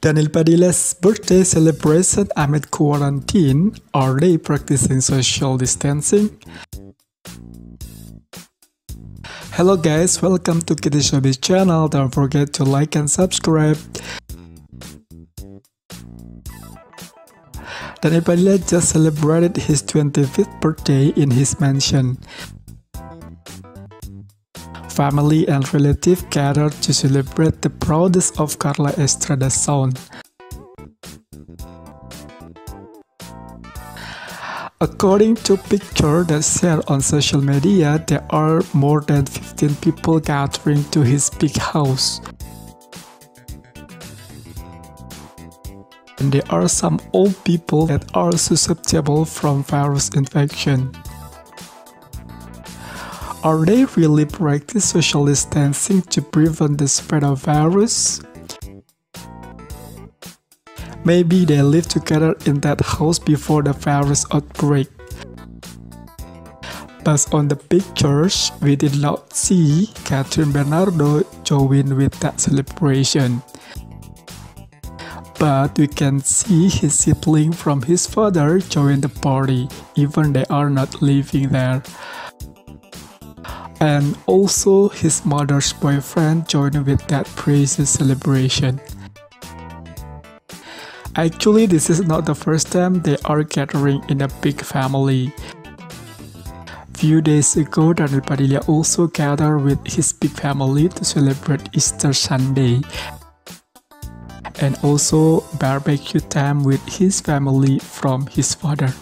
Daniel Padilla's birthday celebration amid quarantine. Are they practicing social distancing? Hello guys, welcome to KD Showbiz channel. Don't forget to like and subscribe. Daniel Padilla just celebrated his 25th birthday in his mansion. Family and relatives gathered to celebrate the proudest of Carla Estrada's son. According to picture that shared on social media, there are more than 15 people gathering to his big house. And there are some old people that are susceptible from virus infection. Are they really practice social distancing to prevent the spread of virus? Maybe they live together in that house before the virus outbreak. But on the pictures, we did not see Kathryn Bernardo join with that celebration. But we can see his sibling from his father join the party, even they are not living there and also his mother's boyfriend joined with that praises celebration. Actually, this is not the first time they are gathering in a big family. Few days ago, Daniel Padilla also gathered with his big family to celebrate Easter Sunday and also barbecue time with his family from his father.